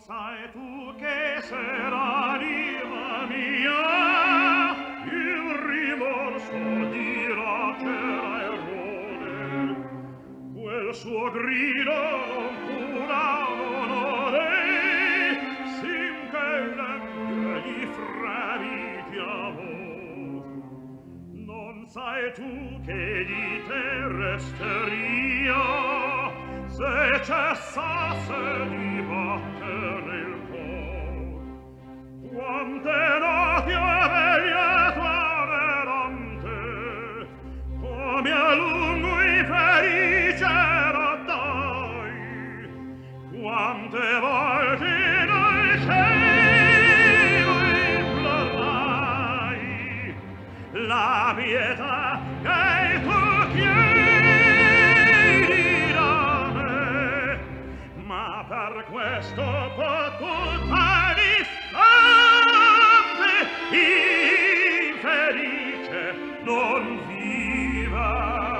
sai tu che sarà l'anima mia il rimorso dirà c'era errore quel suo grido non cura onore sin che l'empia gli fremiti amor non sai tu che di te resteria se cessasse di la pietà che tu chiedi da me. Ma per questo potuta distante infelice non viva.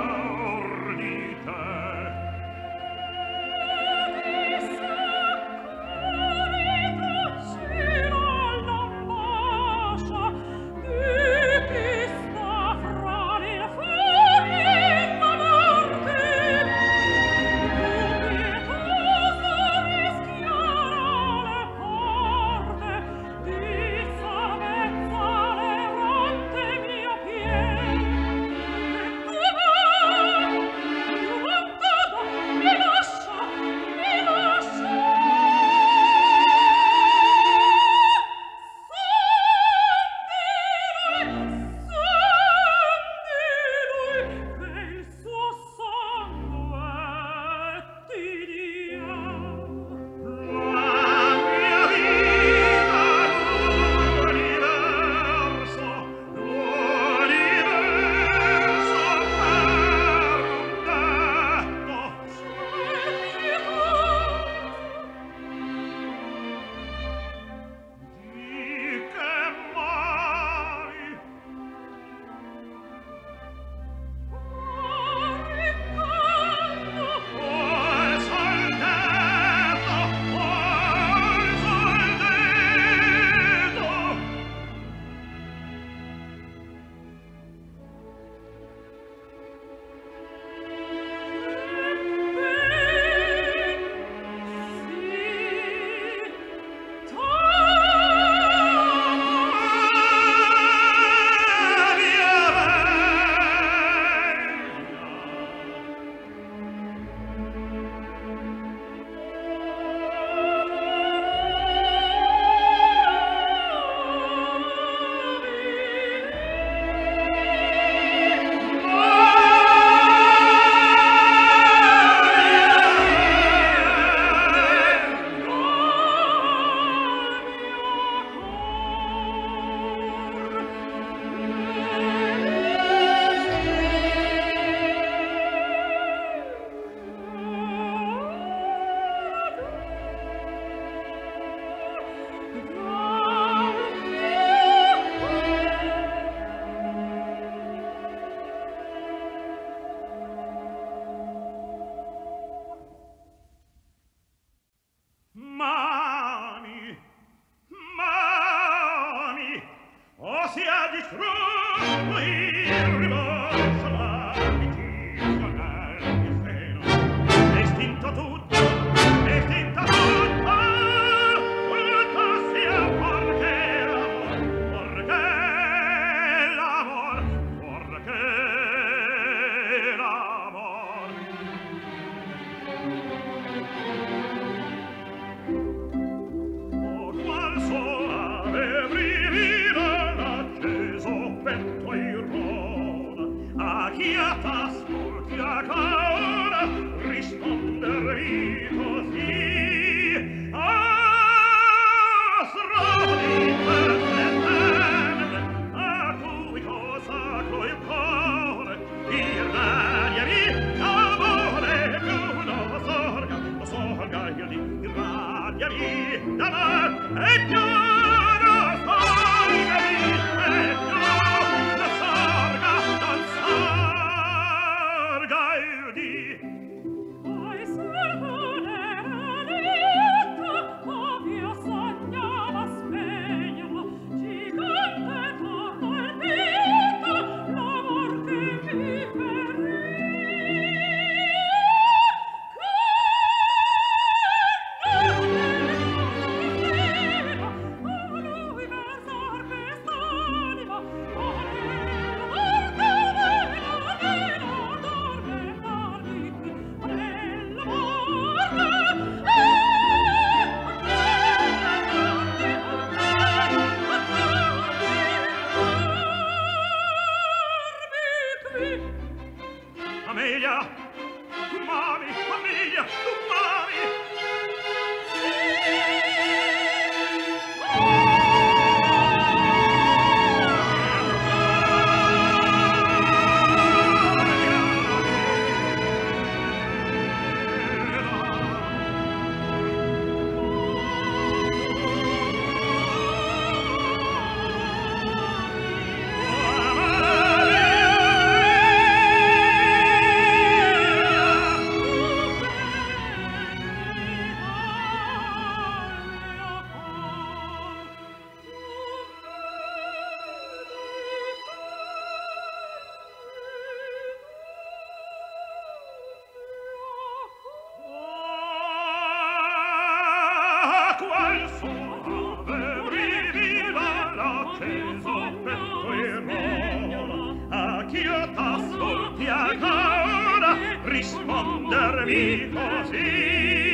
sfortunata sfortunata ora risponderei. Rispondermi così